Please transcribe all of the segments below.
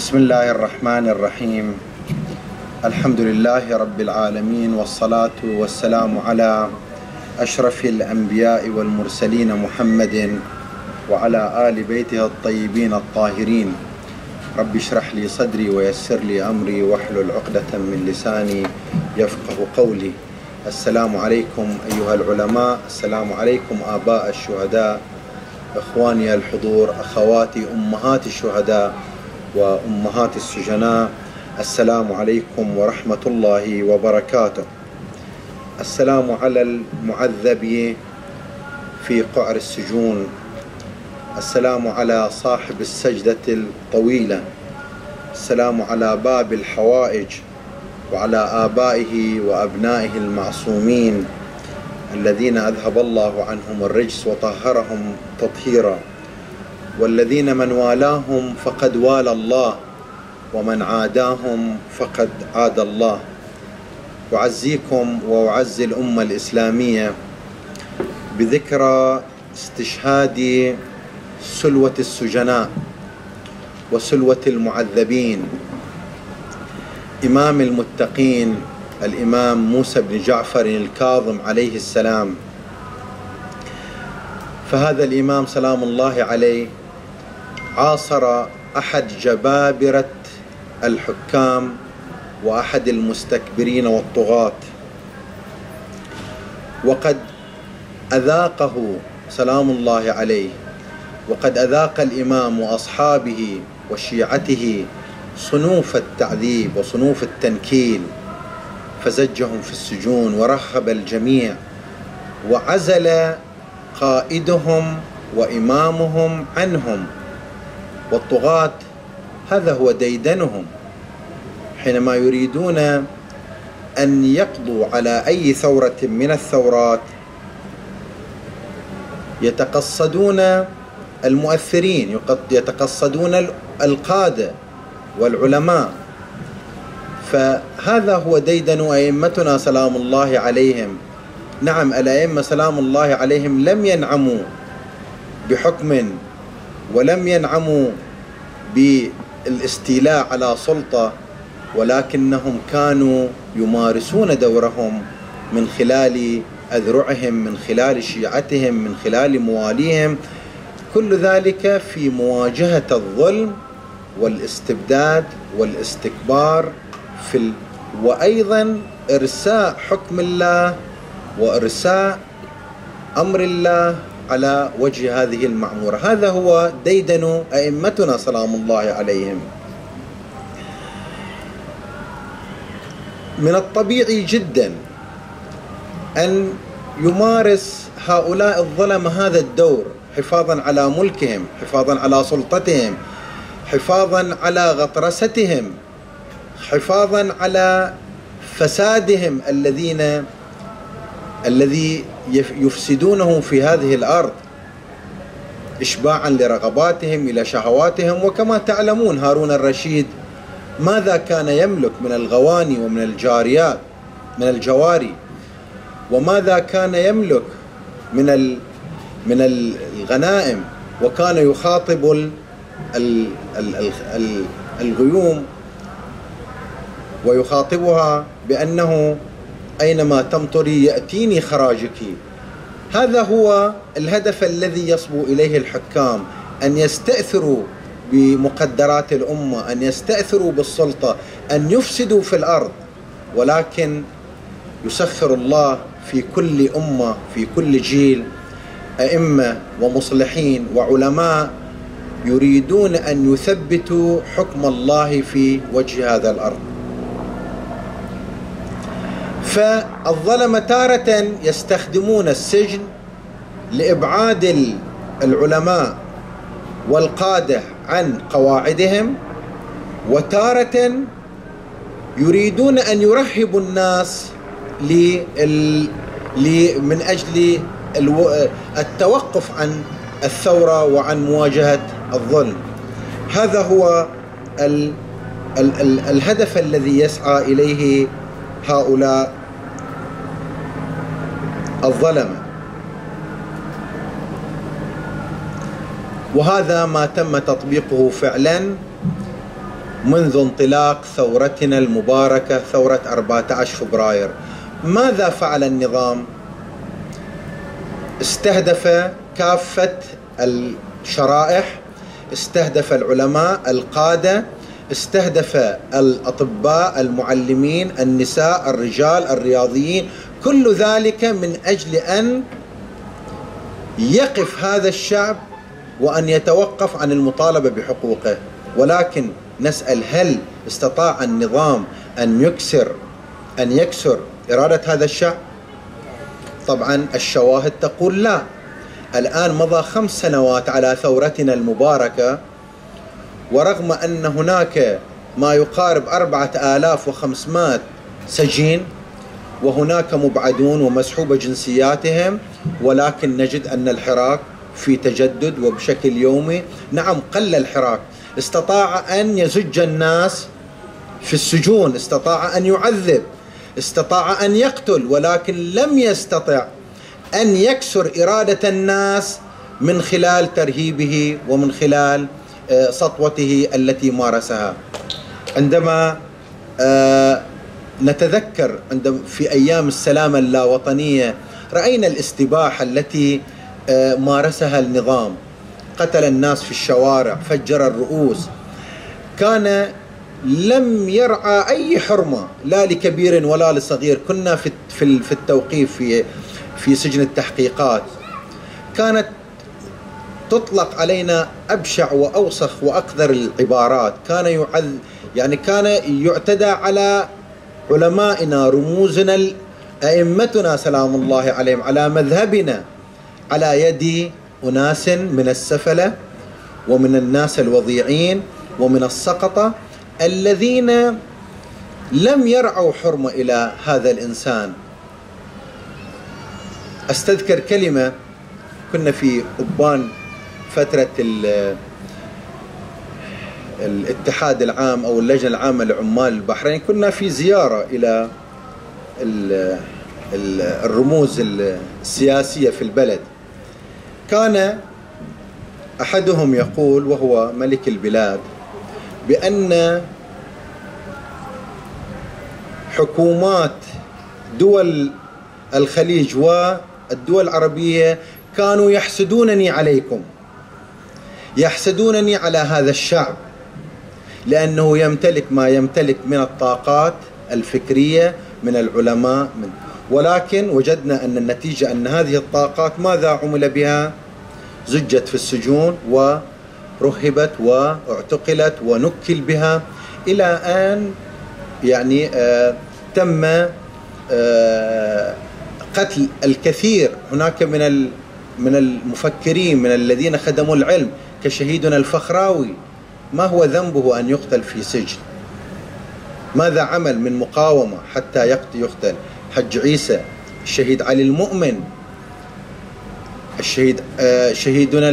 بسم الله الرحمن الرحيم. الحمد لله رب العالمين والصلاة والسلام على أشرف الأنبياء والمرسلين محمد وعلى آل بيته الطيبين الطاهرين. رب اشرح لي صدري ويسر لي أمري واحلل عقدة من لساني يفقه قولي. السلام عليكم أيها العلماء. السلام عليكم آباء الشهداء. إخواني الحضور. أخواتي أمهات الشهداء. وأمهات السجناء السلام عليكم ورحمة الله وبركاته. السلام على المعذب في قعر السجون. السلام على صاحب السجدة الطويلة. السلام على باب الحوائج وعلى آبائه وأبنائه المعصومين الذين أذهب الله عنهم الرجس وطهرهم تطهيرا. والذين من والاهم فقد والى الله ومن عاداهم فقد عاد الله. أعزيكم وأعزي الأمة الإسلامية بذكرى استشهاد سلوة السجناء وسلوة المعذبين. إمام المتقين الإمام موسى بن جعفر الكاظم عليه السلام. فهذا الإمام سلام الله عليه عاصر أحد جبابرة الحكام وأحد المستكبرين والطغاة. وقد أذاقه سلام الله عليه وقد أذاق الإمام وأصحابه وشيعته صنوف التعذيب وصنوف التنكيل فزجهم في السجون ورهب الجميع وعزل قائدهم وإمامهم عنهم. والطغاة هذا هو ديدنهم. حينما يريدون أن يقضوا على أي ثورة من الثورات يتقصدون المؤثرين يتقصدون القادة والعلماء. فهذا هو ديدن أئمتنا سلام الله عليهم. نعم الأئمة سلام الله عليهم لم ينعموا بحكم ولم ينعموا بالاستيلاء على سلطة ولكنهم كانوا يمارسون دورهم من خلال أذرعهم من خلال شيعتهم من خلال مواليهم. كل ذلك في مواجهة الظلم والاستبداد والاستكبار في ال... وأيضا إرساء حكم الله وإرساء أمر الله على وجه هذه المعمورة. هذا هو ديدن أئمتنا سلام الله عليهم. من الطبيعي جدا أن يمارس هؤلاء الظلمة هذا الدور حفاظا على ملكهم حفاظا على سلطتهم حفاظا على غطرستهم حفاظا على فسادهم الذين الذي يفسدونه في هذه الأرض اشباعا لرغباتهم إلى شهواتهم. وكما تعلمون هارون الرشيد ماذا كان يملك من الغواني ومن الجاريات من الجواري؟ وماذا كان يملك من من الغنائم؟ وكان يخاطب ال ال ال ال الغيوم ويخاطبها بأنه أينما تمطري يأتيني خراجك. هذا هو الهدف الذي يصبو إليه الحكام أن يستأثروا بمقدرات الأمة أن يستأثروا بالسلطة أن يفسدوا في الأرض. ولكن يسخر الله في كل أمة في كل جيل أئمة ومصلحين وعلماء يريدون أن يثبتوا حكم الله في وجه هذا الأرض. فالظلمة تارة يستخدمون السجن لإبعاد العلماء والقادة عن قواعدهم وتارة يريدون أن يرهبوا الناس من أجل التوقف عن الثورة وعن مواجهة الظلم. هذا هو ال ال ال الهدف الذي يسعى إليه هؤلاء الظلمه وهذا ما تم تطبيقه فعلا منذ انطلاق ثورتنا المباركة ثورة 14 فبراير ماذا فعل النظام؟ استهدف كافة الشرائح استهدف العلماء القادة استهدف الأطباء المعلمين النساء الرجال الرياضيين كل ذلك من أجل أن يقف هذا الشعب وأن يتوقف عن المطالبة بحقوقه. ولكن نسأل هل استطاع النظام أن يكسر أن يكسر إرادة هذا الشعب؟ طبعا الشواهد تقول لا. الآن مضى خمس سنوات على ثورتنا المباركة ورغم أن هناك ما يقارب أربعة آلاف وخمسمائة سجين وهناك مبعدون ومسحوبة جنسياتهم ولكن نجد أن الحراك في تجدد وبشكل يومي. نعم قل الحراك. استطاع أن يزج الناس في السجون استطاع أن يعذب استطاع أن يقتل ولكن لم يستطع أن يكسر إرادة الناس من خلال ترهيبه ومن خلال آه، سطوته التي مارسها. عندما آه، نتذكر عند في أيام السلامة اللاوطنية رأينا الاستباحة التي آه، مارسها النظام. قتل الناس في الشوارع فجر الرؤوس. كان لم يرعى أي حرمة لا لكبير ولا لصغير. كنا في في التوقيف في في سجن التحقيقات. كانت تطلق علينا أبشع وأوسخ واقذر العبارات. كان يعذ يعني كان يعتدى على علمائنا رموزنا أئمتنا سلام الله عليهم على مذهبنا على يد أناس من السفلة ومن الناس الوضيعين ومن السقطة الذين لم يرعوا حرمة إلى هذا الإنسان. أستذكر كلمة كنا في أبان فترة الاتحاد العام أو اللجنة العامة لعمال البحرين كنا في زيارة إلى الرموز السياسية في البلد. كان أحدهم يقول وهو ملك البلاد بأن حكومات دول الخليج والدول العربية كانوا يحسدونني عليكم يحسدونني على هذا الشعب. لأنه يمتلك ما يمتلك من الطاقات الفكرية من العلماء من ولكن وجدنا أن النتيجة أن هذه الطاقات ماذا عمل بها؟ زجت في السجون ورهبت واعتقلت ونكل بها إلى أن يعني آه تم آه قتل الكثير. هناك من من المفكرين من الذين خدموا العلم كشهيدنا الفخراوي. ما هو ذنبه أن يقتل في سجن؟ ماذا عمل من مقاومة حتى يقتل؟ حج عيسى الشهيد علي المؤمن الشهيد آه، شهيدنا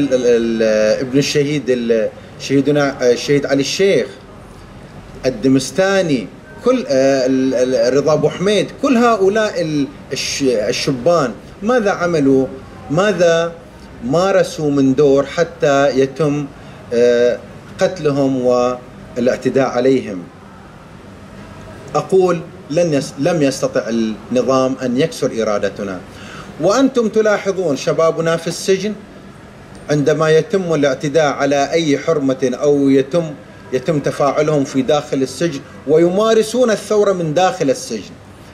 ابن الشهيد شهيدنا آه، الشهيد علي الشيخ الدمستاني كل آه، رضا أبو حميد كل هؤلاء الشبان. ماذا عملوا؟ ماذا مارسوا من دور حتى يتم قتلهم والاعتداء عليهم. أقول لن لم يستطع النظام أن يكسر إرادتنا. وأنتم تلاحظون شبابنا في السجن عندما يتم الاعتداء على أي حرمة أو يتم يتم تفاعلهم في داخل السجن ويمارسون الثورة من داخل السجن.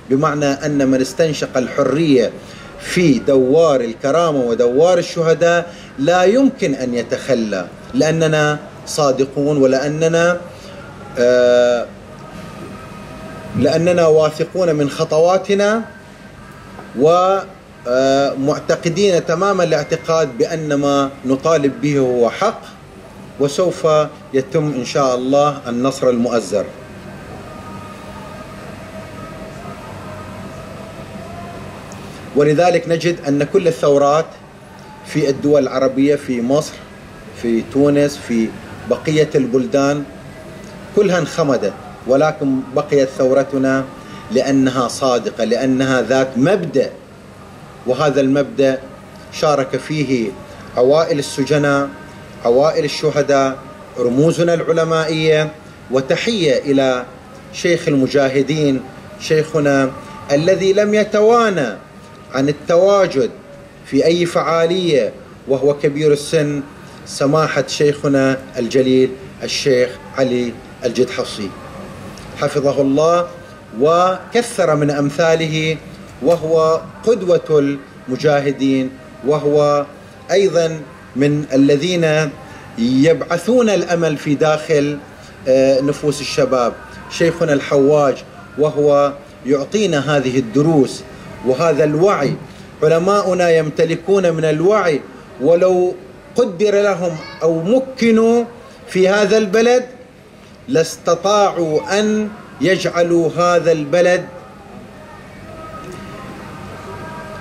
بمعنى أن من استنشق الحرية في دوار الكرامة ودوار الشهداء لا يمكن أن يتخلى لأننا صادقون ولأننا آه لأننا واثقون من خطواتنا ومعتقدين تمام الاعتقاد بأن ما نطالب به هو حق وسوف يتم إن شاء الله النصر المؤزر. ولذلك نجد أن كل الثورات في الدول العربية في مصر في تونس في بقية البلدان كلها انخمدت ولكن بقيت ثورتنا لأنها صادقة لأنها ذات مبدأ. وهذا المبدأ شارك فيه عوائل السجناء عوائل الشهداء رموزنا العلمائية. وتحية إلى شيخ المجاهدين شيخنا الذي لم يتوانى عن التواجد في أي فعالية وهو كبير السن سماحة شيخنا الجليل الشيخ علي الجد حفصي حفظه الله وكثر من أمثاله وهو قدوة المجاهدين وهو أيضا من الذين يبعثون الأمل في داخل آه، نفوس الشباب. شيخنا الحواج وهو يعطينا هذه الدروس وهذا الوعي. علماؤنا يمتلكون من الوعي ولو قدر لهم أو مكنوا في هذا البلد لاستطاعوا أن يجعلوا هذا البلد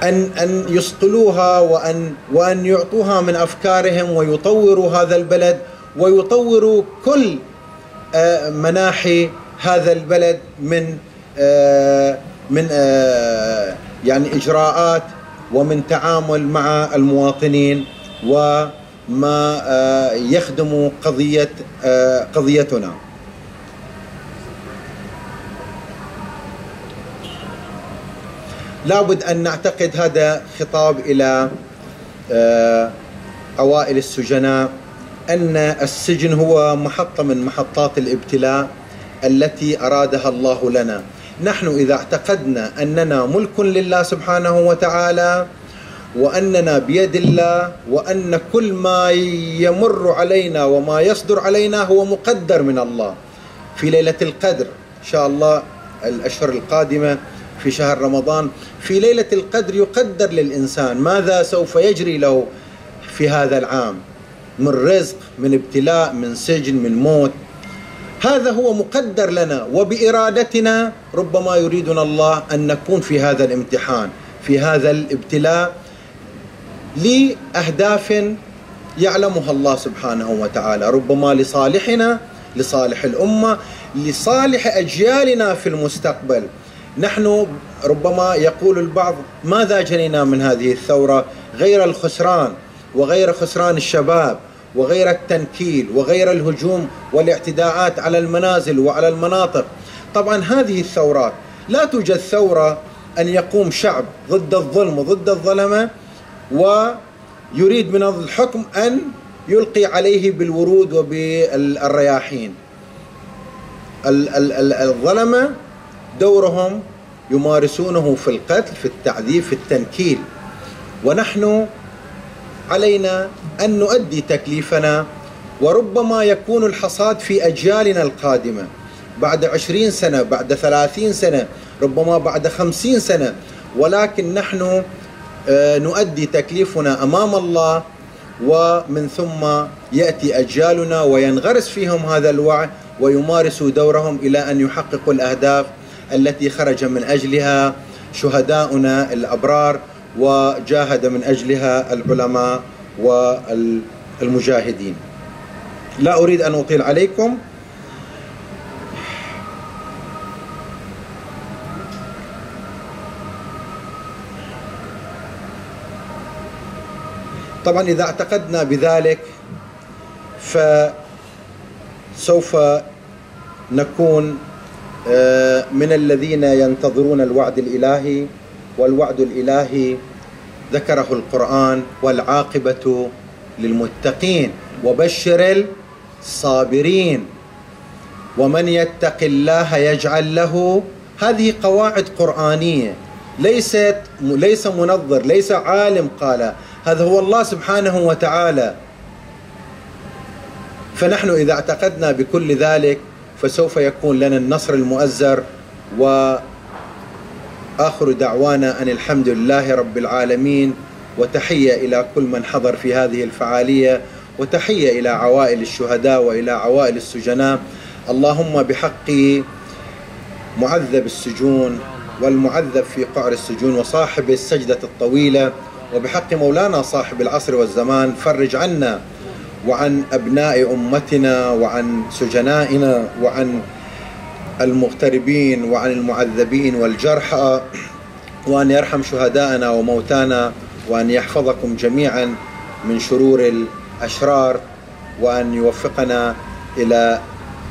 أن أن يصقلوها وأن وأن يعطوها من أفكارهم ويطوروا هذا البلد ويطوروا كل آه، مناحي هذا البلد من آه، من آه، يعني إجراءات ومن تعامل مع المواطنين وما يخدم قضية قضيتنا. لابد أن نعتقد هذا خطاب إلى أوائل السجناء أن السجن هو محطة من محطات الابتلاء التي أرادها الله لنا نحن إذا اعتقدنا أننا ملك لله سبحانه وتعالى وأننا بيد الله وأن كل ما يمر علينا وما يصدر علينا هو مقدر من الله. في ليلة القدر إن شاء الله الأشهر القادمة في شهر رمضان في ليلة القدر يقدر للإنسان ماذا سوف يجري له في هذا العام؟ من رزق من ابتلاء من سجن من موت. هذا هو مقدر لنا وبإرادتنا ربما يريدنا الله أن نكون في هذا الامتحان في هذا الابتلاء لأهداف يعلمها الله سبحانه وتعالى. ربما لصالحنا لصالح الأمة لصالح أجيالنا في المستقبل. نحن ربما يقول البعض ماذا جنينا من هذه الثورة؟ غير الخسران وغير خسران الشباب وغير التنكيل وغير الهجوم والاعتداءات على المنازل وعلى المناطق. طبعا هذه الثورات لا توجد ثورة أن يقوم شعب ضد الظلم وضد الظلمة. ويريد من الحكم أن يلقي عليه بالورود وبالرياحين. الظلمة دورهم يمارسونه في القتل في التعذيب في التنكيل. ونحن علينا أن نؤدي تكليفنا وربما يكون الحصاد في أجيالنا القادمة. بعد عشرين سنة بعد ثلاثين سنة ربما بعد خمسين سنة. ولكن نحن نؤدي تكليفنا أمام الله ومن ثم يأتي أجيالنا وينغرس فيهم هذا الوعي ويمارسوا دورهم إلى أن يحققوا الأهداف التي خرج من أجلها شهداؤنا الأبرار وجاهد من أجلها العلماء والمجاهدين. لا أريد أن أطيل عليكم طبعا إذا اعتقدنا بذلك فسوف نكون آه، من الذين ينتظرون الوعد الإلهي والوعد الإلهي ذكره القرآن والعاقبة للمتقين. وبشر الصابرين. ومن يتق الله يجعل له هذه قواعد قرآنية. ليست ليس منظر ليس عالم قال هذا هو الله سبحانه وتعالى. فنحن إذا اعتقدنا بكل ذلك فسوف يكون لنا النصر المؤزر. و اخر دعوانا أن الحمد لله رب العالمين وتحية إلى كل من حضر في هذه الفعالية وتحية إلى عوائل الشهداء وإلى عوائل السجناء. اللهم بحق معذب السجون والمعذب في قعر السجون وصاحب السجدة الطويلة. وبحق مولانا صاحب العصر والزمان فرج عنا وعن أبناء أمتنا وعن سجنائنا وعن المغتربين وعن المعذبين والجرحى وأن يرحم شهداءنا وموتانا وأن يحفظكم جميعا من شرور الأشرار وأن يوفقنا إلى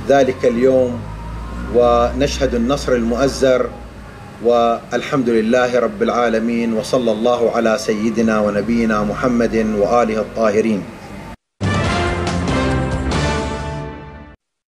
ذلك اليوم ونشهد النصر المؤزر والحمد لله رب العالمين وصلى الله على سيدنا ونبينا محمد وآله الطاهرين.